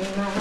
my